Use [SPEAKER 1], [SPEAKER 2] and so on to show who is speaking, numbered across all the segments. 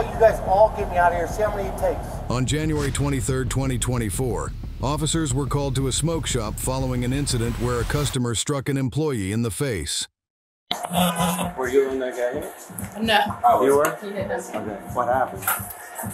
[SPEAKER 1] about you guys all get me out of here? See how many it takes.
[SPEAKER 2] On January 23, 2024, officers were called to a smoke shop following an incident where a customer struck an employee in the face.
[SPEAKER 3] Were you in that guy?
[SPEAKER 4] No.
[SPEAKER 3] Oh, you were?
[SPEAKER 4] Yes.
[SPEAKER 3] Okay. What happened?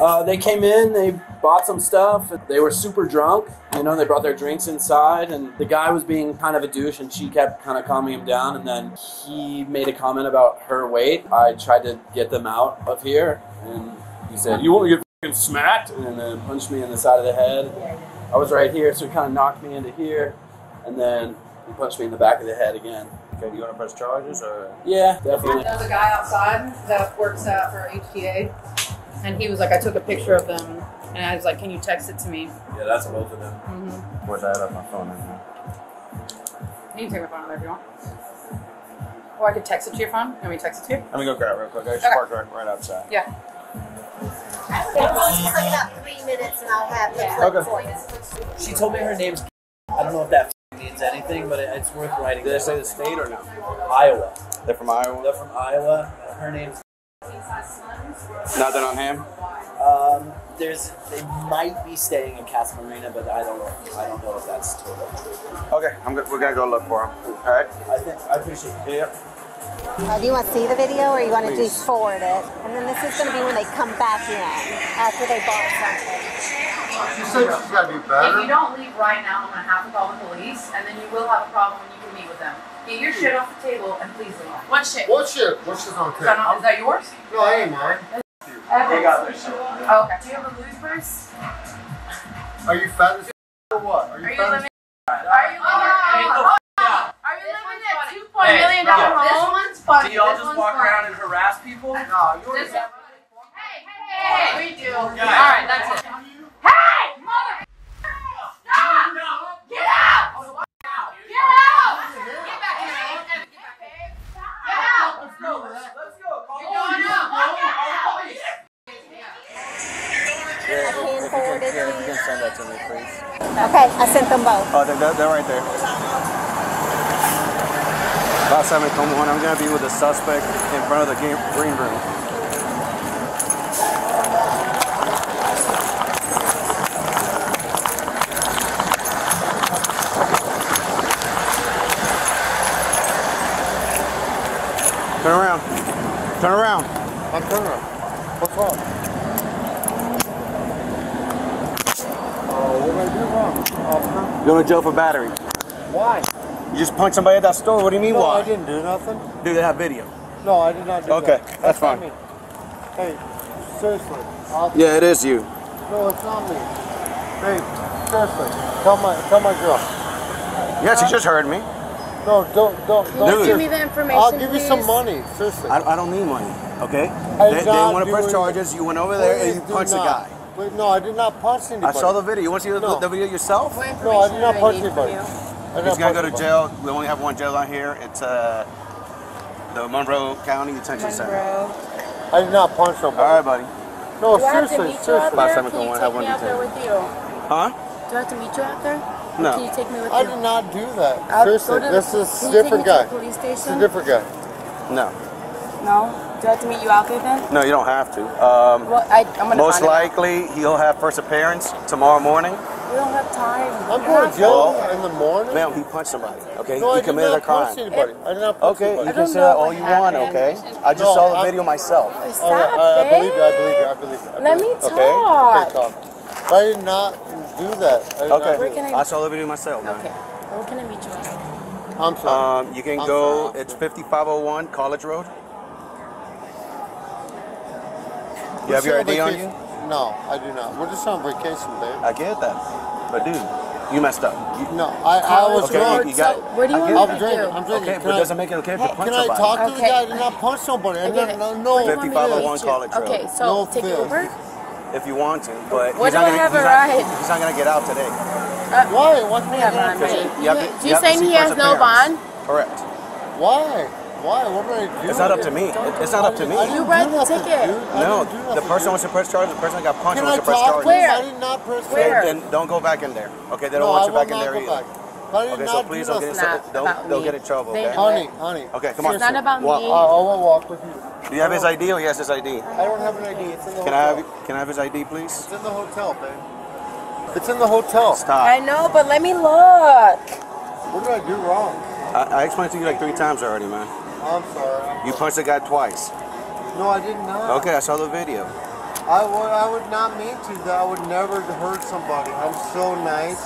[SPEAKER 5] Uh, they came in, they bought some stuff. They were super drunk. You know, they brought their drinks inside, and the guy was being kind of a douche, and she kept kind of calming him down. And then he made a comment about her weight. I tried to get them out of here, and he said, "You want to get fucking smacked?" And then punched me in the side of the head. I was right here, so he kind of knocked me into here, and then he punched me in the back of the head again.
[SPEAKER 3] Okay, do you want to press charges or?
[SPEAKER 5] Yeah, definitely.
[SPEAKER 4] There's a guy outside that works out for HTA, and he was like, I took a picture of them, and I was like, Can you text it to me?
[SPEAKER 3] Yeah, that's both of them.
[SPEAKER 4] Mm-hmm.
[SPEAKER 3] Where's that on my phone? Right now?
[SPEAKER 4] You can take my phone there if you want. Or I could text it to your phone. Let me text it to you.
[SPEAKER 3] Let me go grab it real quick. I just
[SPEAKER 4] Okay.
[SPEAKER 3] parked right, right outside.
[SPEAKER 4] Yeah.
[SPEAKER 6] It's like about three minutes and I'll have the clip
[SPEAKER 3] Okay.
[SPEAKER 5] She told me her name's. I don't know if that means anything, but it, it's worth writing.
[SPEAKER 3] Did I
[SPEAKER 5] down.
[SPEAKER 3] say the state or no?
[SPEAKER 5] Iowa.
[SPEAKER 3] They're from Iowa.
[SPEAKER 5] They're from Iowa. Her name's.
[SPEAKER 3] Nothing on him.
[SPEAKER 5] Um, there's. They might be staying in Casa Marina, but I don't know. I don't know if that's total.
[SPEAKER 3] Okay, I'm good. We're gonna go look for him. All right.
[SPEAKER 5] I think I appreciate it.
[SPEAKER 3] Yep.
[SPEAKER 6] Uh, do you want to see the video or you want to just forward it? And then this is going to be when they come back in after they bought something.
[SPEAKER 1] She said she's got to be
[SPEAKER 4] If you don't leave right now, I'm gonna have to call the police, and then you will have a problem when you can meet with them. Get your shit off the table and please leave. What shit?
[SPEAKER 1] What shit? What shit's on
[SPEAKER 4] Is that, not, is that yours?
[SPEAKER 1] No, I ain't mine.
[SPEAKER 4] They got their shit. Oh, okay. Do you have a loose purse?
[SPEAKER 1] Are you fat as or what? Are you,
[SPEAKER 4] Are you
[SPEAKER 1] fat as
[SPEAKER 4] living? Are you living? Oh, oh, oh, are you living at two point
[SPEAKER 5] Hey,
[SPEAKER 4] million dollar
[SPEAKER 5] bro.
[SPEAKER 4] home? This one's funny.
[SPEAKER 5] Do y'all just walk
[SPEAKER 4] funny.
[SPEAKER 5] around and harass people?
[SPEAKER 1] No, you're
[SPEAKER 4] This Hey, hey, hey, we do. All
[SPEAKER 5] Yeah.
[SPEAKER 4] right, that's it. Hey, mother! Stop! Get out! Get out! Get back here! Get back here! Get out!
[SPEAKER 5] Let's go. Let's go.
[SPEAKER 4] You're going out! Walk out!
[SPEAKER 6] I can forward it
[SPEAKER 3] Yeah,
[SPEAKER 6] to
[SPEAKER 3] you
[SPEAKER 6] you.
[SPEAKER 3] can send that to me, please.
[SPEAKER 6] Okay, I sent them both.
[SPEAKER 3] Oh, they're, they're, they're right there. Last time seven, come on. I'm gonna be with the suspect in front of the game, green room. Turn around. Turn around.
[SPEAKER 1] I'm turning around. What's wrong? Oh, what did I do wrong? Officer?
[SPEAKER 3] You're going to jail for battery.
[SPEAKER 1] Why?
[SPEAKER 3] You just punched somebody at that store. What do you mean
[SPEAKER 1] No,
[SPEAKER 3] why?
[SPEAKER 1] I didn't do nothing.
[SPEAKER 3] Do they have video?
[SPEAKER 1] No, I did not do
[SPEAKER 3] Okay,
[SPEAKER 1] that.
[SPEAKER 3] that's
[SPEAKER 1] not
[SPEAKER 3] fine.
[SPEAKER 1] me. Hey, seriously. I'll,
[SPEAKER 3] Yeah, it is you.
[SPEAKER 1] No, it's not me. Hey, seriously. Tell my tell my girl.
[SPEAKER 3] Yes, she just heard me.
[SPEAKER 1] No, don't don't don't.
[SPEAKER 3] Dude.
[SPEAKER 4] Give me the information.
[SPEAKER 1] I'll give you some money. Seriously.
[SPEAKER 3] I, I don't need money, okay?
[SPEAKER 1] I
[SPEAKER 3] They,
[SPEAKER 1] did
[SPEAKER 3] they
[SPEAKER 1] not
[SPEAKER 3] want to press charges. You went over there and you punched the guy.
[SPEAKER 1] Wait, no, I did not punch anybody.
[SPEAKER 3] I saw the video. You want to see the,
[SPEAKER 1] No.
[SPEAKER 3] the video yourself?
[SPEAKER 1] No, I did not
[SPEAKER 4] information
[SPEAKER 1] punch
[SPEAKER 4] do I
[SPEAKER 1] anybody.
[SPEAKER 4] you?
[SPEAKER 1] I did
[SPEAKER 3] He's gonna go to jail. We only have one jail out here. It's uh, the Monroe County Detention Center.
[SPEAKER 1] I did not punch nobody.
[SPEAKER 3] All right, buddy.
[SPEAKER 1] No,
[SPEAKER 4] Do I have to
[SPEAKER 1] seriously,
[SPEAKER 4] you out
[SPEAKER 1] seriously.
[SPEAKER 3] Last
[SPEAKER 4] there?
[SPEAKER 3] time I
[SPEAKER 4] Can you
[SPEAKER 3] told one, have
[SPEAKER 4] me
[SPEAKER 3] one
[SPEAKER 4] out there with you?
[SPEAKER 3] Huh?
[SPEAKER 4] Do I have to meet you out there?
[SPEAKER 3] No.
[SPEAKER 4] Can you take me with you?
[SPEAKER 1] I did not do that.
[SPEAKER 4] I'll
[SPEAKER 1] seriously,
[SPEAKER 4] go to the-
[SPEAKER 1] this is
[SPEAKER 4] can
[SPEAKER 1] a
[SPEAKER 4] you
[SPEAKER 1] different
[SPEAKER 4] take me
[SPEAKER 1] guy.
[SPEAKER 4] To the police
[SPEAKER 1] It's a different guy.
[SPEAKER 3] No.
[SPEAKER 4] No. Do I have to meet you out there then?
[SPEAKER 3] No, you don't have to. Um,
[SPEAKER 4] Well, I, I'm gonna
[SPEAKER 3] most likely, he'll have first appearance tomorrow morning.
[SPEAKER 4] We don't have time.
[SPEAKER 1] I'm
[SPEAKER 4] We're
[SPEAKER 1] going to jail in the morning.
[SPEAKER 3] Ma'am, he punched somebody. Okay,
[SPEAKER 1] no,
[SPEAKER 3] he
[SPEAKER 1] did
[SPEAKER 3] committed a crime.
[SPEAKER 1] anybody. I did not punch
[SPEAKER 3] Okay, you
[SPEAKER 1] anybody.
[SPEAKER 3] can
[SPEAKER 4] don't
[SPEAKER 3] say that all
[SPEAKER 4] what
[SPEAKER 3] you want. Okay, I just
[SPEAKER 1] No,
[SPEAKER 3] saw the
[SPEAKER 1] I-
[SPEAKER 3] video myself.
[SPEAKER 4] Stop
[SPEAKER 1] Okay, I, I believe you. I believe you. I believe you. I
[SPEAKER 4] Let
[SPEAKER 1] believe
[SPEAKER 4] me
[SPEAKER 1] you.
[SPEAKER 3] Okay.
[SPEAKER 4] talk.
[SPEAKER 1] Okay, talk. But I did not do that. I did not
[SPEAKER 3] Okay,
[SPEAKER 1] do
[SPEAKER 4] Where can
[SPEAKER 3] I
[SPEAKER 4] I?
[SPEAKER 3] saw the video myself. Man.
[SPEAKER 4] Okay. Where can I meet you at?
[SPEAKER 1] I'm sorry.
[SPEAKER 3] Um, you can
[SPEAKER 1] I'm
[SPEAKER 3] go.
[SPEAKER 1] sorry.
[SPEAKER 3] It's 5501 College Road. You have your
[SPEAKER 1] just
[SPEAKER 3] ID on you?
[SPEAKER 1] No, I do not. We're just on vacation, babe.
[SPEAKER 3] I get that, but dude, you messed up. You-
[SPEAKER 1] No, I, I was
[SPEAKER 3] Okay,
[SPEAKER 1] drunk.
[SPEAKER 3] you got-
[SPEAKER 4] So, what do you want
[SPEAKER 1] I'm
[SPEAKER 4] me to
[SPEAKER 1] drinking.
[SPEAKER 4] do?
[SPEAKER 1] I'm drinking.
[SPEAKER 3] okay,
[SPEAKER 1] Can
[SPEAKER 3] but
[SPEAKER 1] I-
[SPEAKER 3] it doesn't make it okay to punch
[SPEAKER 1] Can I
[SPEAKER 3] somebody.
[SPEAKER 1] talk to the guy? I did not punch somebody. I
[SPEAKER 4] I
[SPEAKER 1] did
[SPEAKER 4] get
[SPEAKER 1] not,
[SPEAKER 4] it.
[SPEAKER 1] no,
[SPEAKER 4] What do you
[SPEAKER 1] no.
[SPEAKER 4] want me to
[SPEAKER 3] 5501
[SPEAKER 4] do?
[SPEAKER 3] College Road.
[SPEAKER 4] Okay, so
[SPEAKER 1] No
[SPEAKER 4] take
[SPEAKER 1] fear.
[SPEAKER 4] Uber.
[SPEAKER 3] If you want to, but
[SPEAKER 4] What
[SPEAKER 3] he's
[SPEAKER 4] do
[SPEAKER 3] not
[SPEAKER 4] I
[SPEAKER 3] gonna,
[SPEAKER 4] have
[SPEAKER 3] he's not. He's not gonna get out today.
[SPEAKER 1] Uh, Why? What's
[SPEAKER 4] I have
[SPEAKER 1] going
[SPEAKER 4] on
[SPEAKER 1] on?
[SPEAKER 4] me.
[SPEAKER 3] You
[SPEAKER 4] You,
[SPEAKER 3] have
[SPEAKER 4] you
[SPEAKER 3] you have to
[SPEAKER 4] saying he has no bond?
[SPEAKER 3] Correct.
[SPEAKER 1] Why? Why? What did I do?
[SPEAKER 3] It's not up to me. It's not up to me.
[SPEAKER 4] You
[SPEAKER 1] do
[SPEAKER 4] write the ticket.
[SPEAKER 3] No, the person
[SPEAKER 1] dude.
[SPEAKER 3] wants to press charges. The person that got punched
[SPEAKER 1] Can I
[SPEAKER 3] wants to press
[SPEAKER 1] talk
[SPEAKER 3] charges.
[SPEAKER 1] to?
[SPEAKER 4] Where?
[SPEAKER 1] I did not press
[SPEAKER 4] Where?
[SPEAKER 3] Then don't go back in there. Okay, they don't want you back in there either.
[SPEAKER 1] back. I did
[SPEAKER 3] Okay, so please don't get in,
[SPEAKER 1] nothing.
[SPEAKER 3] Don't, don't get in trouble, okay?
[SPEAKER 1] Honey, honey.
[SPEAKER 3] Okay, come on.
[SPEAKER 4] It's not about
[SPEAKER 1] Walk,
[SPEAKER 4] me.
[SPEAKER 1] I, I will walk with you.
[SPEAKER 3] Do you have his ID or he has his ID?
[SPEAKER 1] I don't have an ID. It's in the
[SPEAKER 3] Can I have can I have his ID, please?
[SPEAKER 1] It's in the hotel, babe. It's in the hotel.
[SPEAKER 3] Stop.
[SPEAKER 4] I know, but let me look.
[SPEAKER 1] What did I do wrong?
[SPEAKER 3] I, I explained to you like three times already, man.
[SPEAKER 1] I'm sorry. I'm-
[SPEAKER 3] You punched the guy twice.
[SPEAKER 1] No, I did not.
[SPEAKER 3] Okay, I saw the video.
[SPEAKER 1] I would, I would not mean to. That I would never hurt somebody. I'm so nice.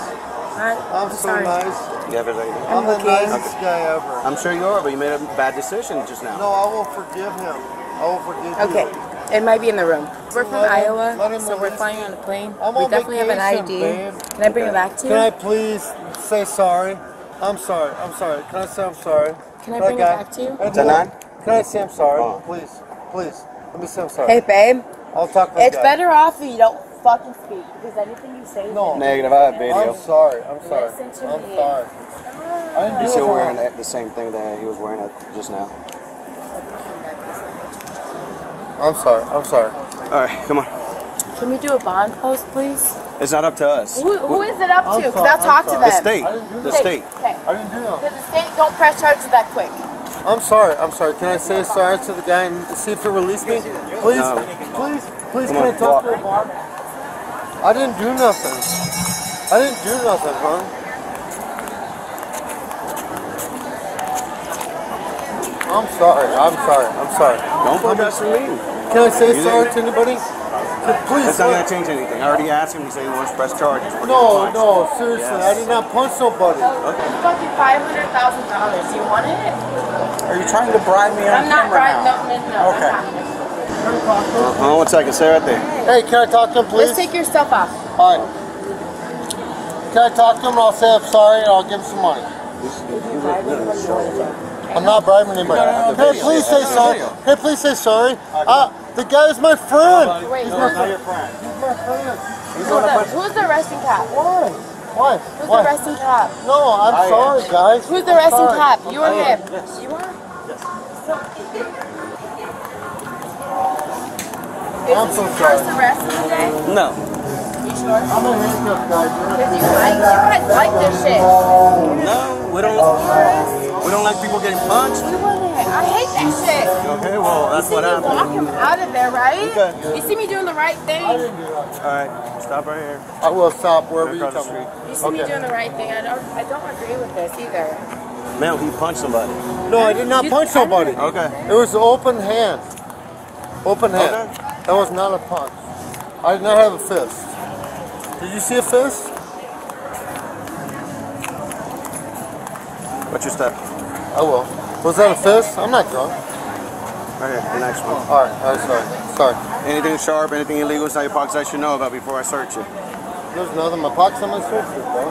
[SPEAKER 4] I,
[SPEAKER 1] I'm so
[SPEAKER 4] sorry.
[SPEAKER 1] nice.
[SPEAKER 3] You have his ID?
[SPEAKER 1] I'm, the
[SPEAKER 4] looking.
[SPEAKER 1] nicest guy ever.
[SPEAKER 3] I'm sure you are, but you made a bad decision just now.
[SPEAKER 1] No, I will forgive him. I will forgive
[SPEAKER 4] Okay,
[SPEAKER 1] you.
[SPEAKER 4] it might be in the room. We're from
[SPEAKER 1] Let him-
[SPEAKER 4] Iowa,
[SPEAKER 1] him
[SPEAKER 4] so we're flying on a plane.
[SPEAKER 1] I'm
[SPEAKER 4] we
[SPEAKER 1] on
[SPEAKER 4] definitely have an ID.
[SPEAKER 1] babe.
[SPEAKER 4] Can I bring it back to you?
[SPEAKER 1] Can I please say sorry? I'm sorry. I'm sorry. Can I say I'm sorry?
[SPEAKER 4] Can I bring it back to you?
[SPEAKER 1] Hey,
[SPEAKER 3] Tanan?
[SPEAKER 1] Can I say I'm sorry?
[SPEAKER 3] Oh.
[SPEAKER 1] Please. Please. Let me say I'm sorry.
[SPEAKER 4] Hey, babe.
[SPEAKER 1] I'll talk to the
[SPEAKER 4] It's
[SPEAKER 1] guy.
[SPEAKER 4] better off if you don't fucking speak because anything you say. is
[SPEAKER 1] No.
[SPEAKER 4] gonna-
[SPEAKER 3] Negative, I have video.
[SPEAKER 1] I'm sorry. I'm sorry.
[SPEAKER 4] Listen to
[SPEAKER 1] I'm
[SPEAKER 4] me.
[SPEAKER 1] sorry. I didn't
[SPEAKER 3] He's still wearing the the same thing that he was wearing just now.
[SPEAKER 1] I'm sorry. I'm sorry.
[SPEAKER 3] All right, come on.
[SPEAKER 4] Can we do a bond post, please?
[SPEAKER 3] It's not up to us.
[SPEAKER 4] Who, who is it up
[SPEAKER 1] I'm
[SPEAKER 4] to? Because I'll talk
[SPEAKER 1] I'm
[SPEAKER 4] to them.
[SPEAKER 3] The state.
[SPEAKER 1] I didn't do
[SPEAKER 3] The
[SPEAKER 1] that.
[SPEAKER 3] state.
[SPEAKER 4] Okay.
[SPEAKER 1] I didn't do that.
[SPEAKER 4] Because the state don't press charges that quick.
[SPEAKER 1] I'm sorry. I'm sorry. Can I say sorry to the guy and see if he'll release me? Please.
[SPEAKER 3] No.
[SPEAKER 1] Please. Please.
[SPEAKER 3] Come
[SPEAKER 1] Can I talk to him? Bob? I didn't do nothing. I didn't do nothing, huh? I'm sorry. I'm sorry. I'm sorry.
[SPEAKER 3] Don't put us me.
[SPEAKER 1] Can I say sorry to anybody? Please.
[SPEAKER 3] That's not gonna change anything. I already asked him. He said he wants to press charges. for
[SPEAKER 1] No, no, seriously.
[SPEAKER 3] Yes.
[SPEAKER 1] I did not punch nobody.
[SPEAKER 4] It's fucking five hundred thousand dollars. You want it?
[SPEAKER 7] Are you trying to bribe me on
[SPEAKER 4] I'm not
[SPEAKER 7] camera
[SPEAKER 4] right.
[SPEAKER 7] now?
[SPEAKER 4] No, no, no.
[SPEAKER 7] Okay.
[SPEAKER 4] I'm not.
[SPEAKER 3] Uh, one second. Stay right there.
[SPEAKER 1] Hey, can I talk to him, please?
[SPEAKER 4] Let's take your stuff off.
[SPEAKER 1] All right. Can I talk to him and I'll say I'm sorry and I'll give him some money? I'm not bribing anybody. hey, please say sorry. Hey, please say sorry. Uh, the guy is my friend.
[SPEAKER 4] Wait,
[SPEAKER 1] He's
[SPEAKER 4] who's
[SPEAKER 1] my
[SPEAKER 4] the,
[SPEAKER 1] friend. He's my friend.
[SPEAKER 4] who's the, who's the arresting cop?
[SPEAKER 1] Why? Why?
[SPEAKER 4] Who's the
[SPEAKER 1] Why?
[SPEAKER 4] arresting cop?
[SPEAKER 1] No, I'm sorry, guys.
[SPEAKER 4] Who's the
[SPEAKER 1] I'm
[SPEAKER 4] arresting
[SPEAKER 1] sorry.
[SPEAKER 4] cop? You or him?
[SPEAKER 1] Yes.
[SPEAKER 4] You are?
[SPEAKER 1] I'm so sorry.
[SPEAKER 4] first arrest of the day?
[SPEAKER 3] No.
[SPEAKER 4] You sure?
[SPEAKER 1] I'm a handcuff guy.
[SPEAKER 4] Because you like, you guys like this shit.
[SPEAKER 3] No, we don't. We don't like people getting punched.
[SPEAKER 4] We wouldn't. I hate that shit.
[SPEAKER 3] Okay, well that's
[SPEAKER 4] you see
[SPEAKER 3] what
[SPEAKER 4] me
[SPEAKER 3] happened.
[SPEAKER 4] walk him out of there, right?
[SPEAKER 3] Okay.
[SPEAKER 4] You see me doing the right thing?
[SPEAKER 1] didn't do that.
[SPEAKER 3] All right, stop right here.
[SPEAKER 1] I will stop wherever you
[SPEAKER 3] Across
[SPEAKER 1] tell
[SPEAKER 3] the
[SPEAKER 1] me.
[SPEAKER 3] street.
[SPEAKER 4] You see me doing the right thing. I don't. I don't agree with this either.
[SPEAKER 3] Man, he punched somebody.
[SPEAKER 1] No, I did not
[SPEAKER 4] You-
[SPEAKER 1] punch
[SPEAKER 4] I don't
[SPEAKER 1] nobody.
[SPEAKER 4] agree
[SPEAKER 3] Okay.
[SPEAKER 1] It was open hand. Open hand.
[SPEAKER 3] Okay.
[SPEAKER 1] That was not a punch. I did not have a fist. Did you see a fist?
[SPEAKER 3] What's your step?
[SPEAKER 1] I will. Was that a fist? I'm not drunk.
[SPEAKER 3] Right here, the next one.
[SPEAKER 1] All right. All right. Sorry. Sorry.
[SPEAKER 3] Anything sharp, anything illegal inside your pockets I should know about before I search you.
[SPEAKER 1] There's nothing in my pockets. I'm in swimsuit, bro.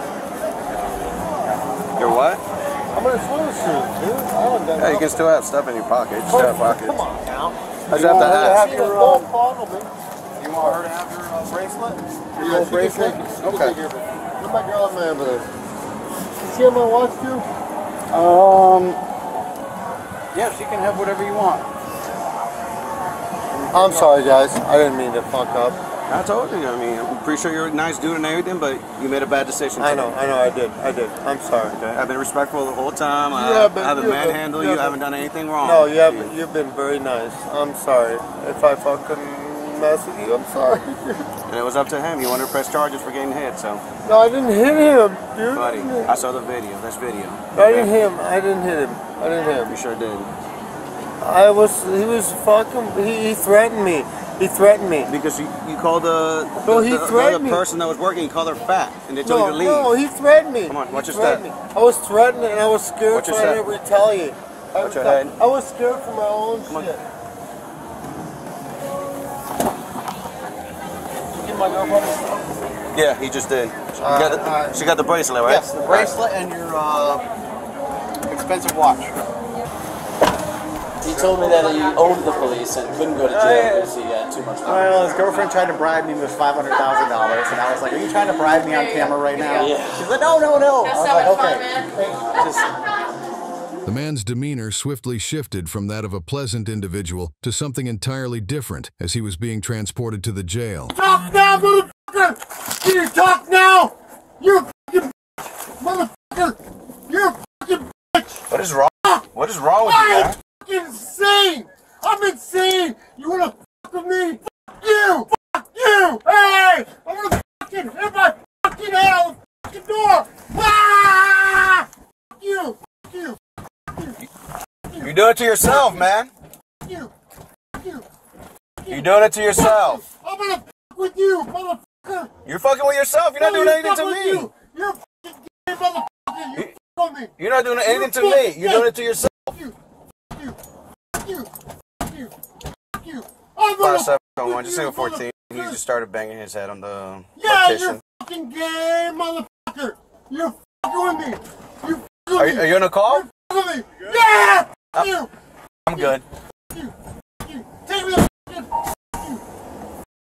[SPEAKER 3] Your what?
[SPEAKER 1] I'm in a swimsuit, dude. I don't got
[SPEAKER 3] Yeah, you can still have stuff in your pocket. You still have pockets.
[SPEAKER 1] Come on now.
[SPEAKER 3] I just have to ask.
[SPEAKER 1] Have your, don't fondle me.
[SPEAKER 7] You want her to have your uh, bracelet?
[SPEAKER 1] Yeah, she
[SPEAKER 7] bracelet?
[SPEAKER 1] She
[SPEAKER 7] Okay.
[SPEAKER 1] take it. Get my girl in my envelope. You see my watch too?
[SPEAKER 7] Um. Yeah, she can have whatever you want.
[SPEAKER 1] I'm sorry, guys. I didn't mean to fuck up.
[SPEAKER 3] I told you. I mean, I'm pretty sure you're a nice dude and everything, but you made a bad decision.
[SPEAKER 1] I know. I know. I did. I did. I'm sorry.
[SPEAKER 3] Okay. I've been respectful the whole time. I,
[SPEAKER 1] Yeah, but
[SPEAKER 3] I haven't
[SPEAKER 1] you
[SPEAKER 3] manhandled
[SPEAKER 1] you
[SPEAKER 3] you. I haven't done anything wrong.
[SPEAKER 1] No, you haven't. You've been very nice. I'm sorry. If I fucking mess with you, I'm sorry.
[SPEAKER 3] And it was up to him. He wanted to press charges for getting hit. So,
[SPEAKER 1] no, I didn't hit him, dude.
[SPEAKER 3] buddy, I saw the video. That's video.
[SPEAKER 1] I didn't hit him. I didn't hit him. I didn't hit him.
[SPEAKER 3] You sure did.
[SPEAKER 1] I was. He was fucking. He, he threatened me. He threatened me.
[SPEAKER 3] Because you, you called the,
[SPEAKER 1] No, he
[SPEAKER 3] the, the
[SPEAKER 1] threatened me.
[SPEAKER 3] person that was working, you called her fat, and they told
[SPEAKER 1] No,
[SPEAKER 3] you to leave.
[SPEAKER 1] no, he threatened me.
[SPEAKER 3] Come on, watch
[SPEAKER 1] he
[SPEAKER 3] your step.
[SPEAKER 1] me. I was threatened and I was scared,
[SPEAKER 3] Watch your
[SPEAKER 1] I
[SPEAKER 3] step.
[SPEAKER 1] didn't retaliate. I,
[SPEAKER 3] Watch your
[SPEAKER 1] was-
[SPEAKER 3] head.
[SPEAKER 1] I was scared for my own
[SPEAKER 3] on.
[SPEAKER 1] shit. You my girlfriend?
[SPEAKER 3] Yeah, he just did. She,
[SPEAKER 1] Uh,
[SPEAKER 3] got, the,
[SPEAKER 1] uh,
[SPEAKER 3] she got the bracelet, right?
[SPEAKER 7] Yes, the bracelet and your uh, expensive watch.
[SPEAKER 5] He told me that he owed the police and couldn't go to jail because he had too much money.
[SPEAKER 7] Well, his girlfriend tried to bribe me with five hundred thousand dollars, and I was like, "Are you trying to bribe me on camera right now?"
[SPEAKER 5] Yeah.
[SPEAKER 7] She's like, "No, no, no." I was
[SPEAKER 4] so
[SPEAKER 7] like,
[SPEAKER 4] much fun,
[SPEAKER 7] "Okay."
[SPEAKER 4] man.
[SPEAKER 7] Just
[SPEAKER 2] The man's demeanor swiftly shifted from that of a pleasant individual to something entirely different as he was being transported to the jail.
[SPEAKER 1] Talk now, motherfucker! Can you talk now? You fucking motherfucker!
[SPEAKER 3] What is wrong? What is wrong with you,
[SPEAKER 1] I'm fucking insane! I'm insane! You wanna fuck with me? Fuck you! Fuck you! Hey! I'm gonna fucking hit my fucking head on the fucking door! Ah! Fuck you! Fuck you!
[SPEAKER 3] You're doing it to yourself, man.
[SPEAKER 1] You! You!
[SPEAKER 3] You're doing it to yourself.
[SPEAKER 1] I'm gonna fuck with you, motherfucker!
[SPEAKER 3] You're fucking with yourself. You're not
[SPEAKER 1] No,
[SPEAKER 3] doing
[SPEAKER 1] you
[SPEAKER 3] anything to me.
[SPEAKER 1] You. You're fucking gay motherfucker! You fuck with me!
[SPEAKER 3] You're not doing anything to
[SPEAKER 1] You're
[SPEAKER 3] me. You're doing it to yourself.
[SPEAKER 1] You! You! You! You! You! I'm gonna
[SPEAKER 3] Five
[SPEAKER 1] fuck with
[SPEAKER 3] just single fourteen. He just started banging his head on the
[SPEAKER 1] Yeah,
[SPEAKER 3] partition.
[SPEAKER 1] you're fucking gay, motherfucker! You're fucking with me! You fucking with
[SPEAKER 3] Are
[SPEAKER 1] me!
[SPEAKER 3] you, are you in a call?
[SPEAKER 1] You're fucking with me! Yeah! You!
[SPEAKER 3] I'm good.
[SPEAKER 1] You! Fuck you! Take me the fucking... Fuck you!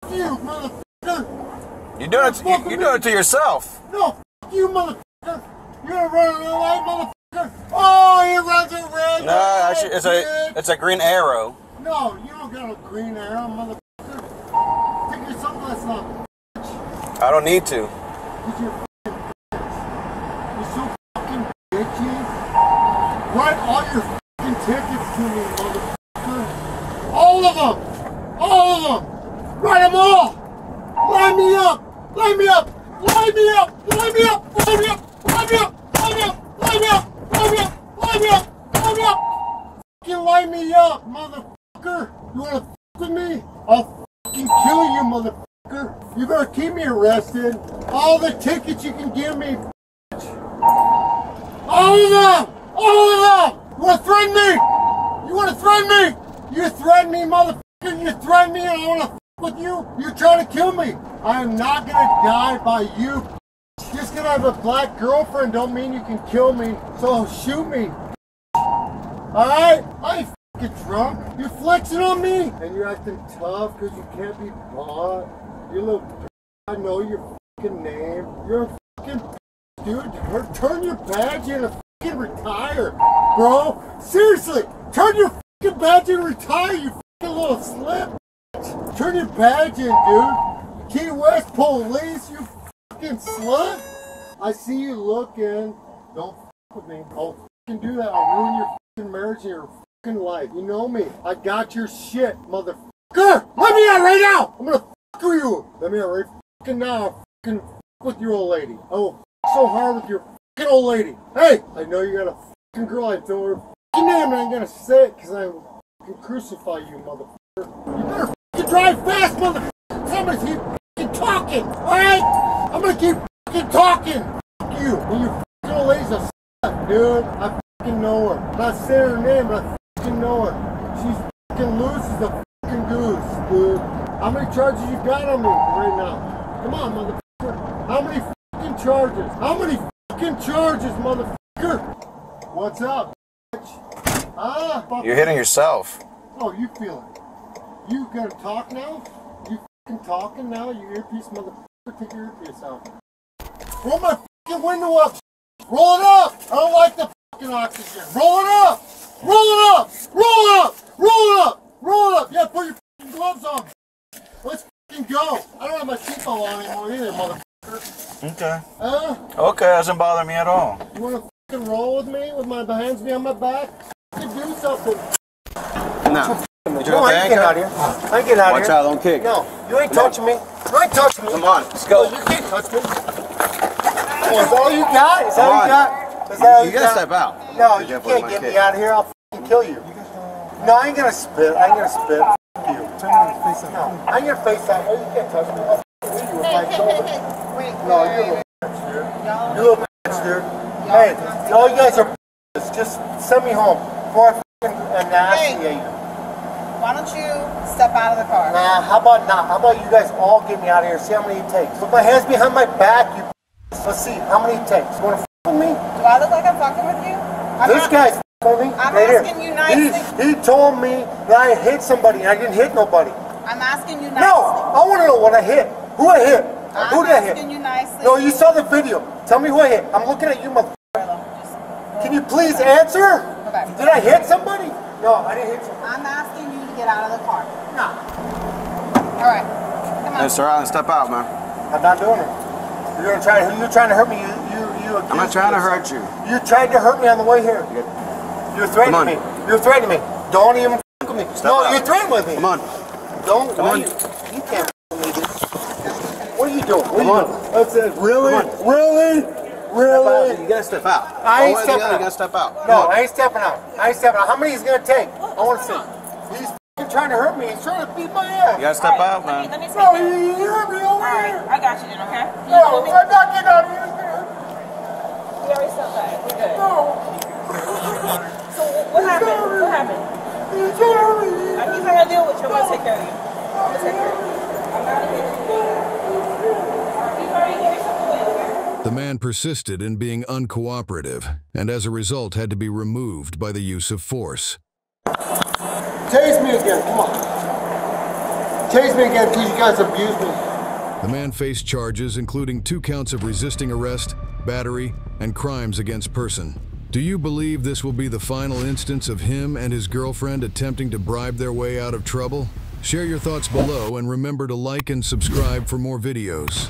[SPEAKER 1] Fuck you, motherfucker!
[SPEAKER 3] You're doing it. To, you're doing it to yourself.
[SPEAKER 1] No! You, motherfucker! You're a running light, motherfucker! Oh, he runs a red
[SPEAKER 3] No, actually, it's a it's a green arrow.
[SPEAKER 1] No, you don't got a green arrow, motherfucker! Take your sunglasses off!
[SPEAKER 3] I don't need to.
[SPEAKER 1] You're. You're so fucking bitchy. Write all your fucking tickets to me, motherfucker. All of them. All of them. Write them all. Line me up. Line me up. Line me up. Line me up. Line me up. Line me up. Line me up. Line me up. Line me up. Line me up. Line me up. Fucking line me up, motherfucker. You wanna fuck with me? I'll fucking kill you, motherfucker. You better keep me arrested. All the tickets you can give me. All of them! All of them! You wanna threaten me? You wanna threaten me? You threaten me, motherfucker. You threaten me and I wanna fuck with you? You're trying to kill me. I am not gonna die by you. Just because I have a black girlfriend don't mean you can kill me. So shoot me. Alright? I fucking drunk. You're flexing on me. And you're acting tough because you can't be bought. You little I know your fucking name. You're a fucking dude. Turn your badge in and fucking retire, bro. Seriously, turn your fucking badge and retire, you fucking little slip. Turn your badge in, dude. Key West Police, you fucking slut. I see you looking. Don't fuck with me. I'll fucking do that. I'll ruin your fucking marriage and your fucking life. You know me. I got your shit, motherfucker. Let me out right now. I'm gonna fuck you. Let me out right fucking now. Fucking fuck with your old lady. I will so hard with your fucking old lady. Hey, I know you got a fucking girl. I know name and I'm gonna say it because I can crucify you, motherfucker. You better fucking drive fast, motherfucker. Somebody's keep fucking talking, alright? I'm gonna keep fucking talking. Fuck you. And your fucking old lady's a slut, dude. I fucking know her. I'm not saying her name, but I fucking know her. She's fucking loose as a fucking goose, dude. How many charges you got on me right now? Come on, motherfucker. How many fucking charges? How many fucking charges, motherfucker? What's up, bitch? Ah, fuck.
[SPEAKER 3] You're hitting yourself.
[SPEAKER 1] Oh, you feel it. You gonna talk now? You fucking talking now? You earpiece motherfucker, take your earpiece out. Roll my fucking window up. Roll it up. I don't like the fucking oxygen. Roll it up. Roll it up. Roll it up. Roll it up. Roll it up. Yeah, put your fucking gloves on. Let's fucking go. I don't have my seatbelt on anymore either, motherfucker.
[SPEAKER 3] Okay.
[SPEAKER 1] Huh?
[SPEAKER 3] Okay, doesn't bother me at all.
[SPEAKER 1] You wanna fucking roll with me with my hands behind my back? You do something.
[SPEAKER 3] No. You
[SPEAKER 1] No, I ain't getting out of here. I ain't getting out of
[SPEAKER 3] Watch out, don't kick.
[SPEAKER 1] No, you ain't touching me. You ain't touching me.
[SPEAKER 3] Come on, let's
[SPEAKER 1] No,
[SPEAKER 3] go.
[SPEAKER 1] Oh, you can't touch me. Oh, is that all you got? Is that all you got? Is that all
[SPEAKER 3] You
[SPEAKER 1] you
[SPEAKER 3] gotta
[SPEAKER 1] got?
[SPEAKER 3] step out.
[SPEAKER 1] No,
[SPEAKER 3] Be
[SPEAKER 1] you can't get
[SPEAKER 3] kick.
[SPEAKER 1] me out of here. I'll fucking kill you. No, I ain't gonna spit. I ain't gonna spit. F you. Turn your face up. No, I ain't gonna face that. No, you can't touch me. I'll f- you with my shoulder. No, you're a little bitch, dude. You're a little bitch, dude. Hey, all you guys are. Just send me home I fucking enunciate you.
[SPEAKER 8] Why don't you step out of the car?
[SPEAKER 1] Nah, how about not? How about you guys all get me out of here? See how many it takes. Put my hands behind my back, you. Let's see how many it takes. You wanna f with me?
[SPEAKER 8] Do I look like I'm fucking with you? I'm
[SPEAKER 1] This guy's f with me.
[SPEAKER 8] I'm
[SPEAKER 1] right
[SPEAKER 8] asking
[SPEAKER 1] here.
[SPEAKER 8] you nicely.
[SPEAKER 1] He, he told me that I hit somebody and I didn't hit nobody.
[SPEAKER 8] I'm asking you nicely.
[SPEAKER 1] No, I want to know what I hit. Who I hit?
[SPEAKER 8] I'm
[SPEAKER 1] Who did I hit?
[SPEAKER 8] you nicely.
[SPEAKER 1] No, you saw the video. Tell me who I hit. I'm looking at you, mother. Can you please answer?
[SPEAKER 8] Okay.
[SPEAKER 1] Did I hit somebody? No, I didn't hit somebody.
[SPEAKER 8] I'm asking you to get out of the car.
[SPEAKER 1] No,
[SPEAKER 8] All right. Come on.
[SPEAKER 3] Mr. Allen, step out, man.
[SPEAKER 1] I'm not doing it. You're gonna try. You're trying to hurt me. You, you, you.
[SPEAKER 3] I'm not trying to hurt you.
[SPEAKER 1] You tried to hurt me on the way here. You're threatening me. You're threatening me. Don't even f- with me.
[SPEAKER 3] Step
[SPEAKER 1] no,
[SPEAKER 3] out.
[SPEAKER 1] you're threatening with me.
[SPEAKER 3] Come on.
[SPEAKER 1] Don't.
[SPEAKER 3] Come on.
[SPEAKER 1] You, you can't f- with me. What are you doing? What
[SPEAKER 3] Come
[SPEAKER 1] are you
[SPEAKER 3] on.
[SPEAKER 1] doing? That's it. Really?
[SPEAKER 3] Come on.
[SPEAKER 1] Really? Really?
[SPEAKER 3] You gotta step out.
[SPEAKER 1] I ain't
[SPEAKER 3] All
[SPEAKER 1] stepping out.
[SPEAKER 3] You gotta step out.
[SPEAKER 1] No. I ain't stepping out. I ain't stepping out. How many is it gonna take? I want to see. He's f***ing trying to hurt me. He's trying to beat my ass.
[SPEAKER 3] You gotta step out,
[SPEAKER 4] Let me,
[SPEAKER 3] man.
[SPEAKER 4] let me see.
[SPEAKER 1] No, he, he hurt me over
[SPEAKER 4] Alright,
[SPEAKER 1] here.
[SPEAKER 4] I got you then, okay?
[SPEAKER 1] No, I'm not getting out of here.
[SPEAKER 4] We already stepped back. We're good.
[SPEAKER 1] No,
[SPEAKER 4] So what happened? What happened?
[SPEAKER 1] he's hurt me.
[SPEAKER 4] He's not gonna deal with you. I'm gonna take care of you. I'm gonna take care of you. I'm not gonna get you. Alright, He's already here. Something away, okay?
[SPEAKER 2] The man persisted in being uncooperative and as a result had to be removed by the use of force.
[SPEAKER 1] Chase me again. Come on. Chase me again because you guys abused me.
[SPEAKER 2] The man faced charges including two counts of resisting arrest, battery, and crimes against person. Do you believe this will be the final instance of him and his girlfriend attempting to bribe their way out of trouble? Share your thoughts below and remember to like and subscribe for more videos.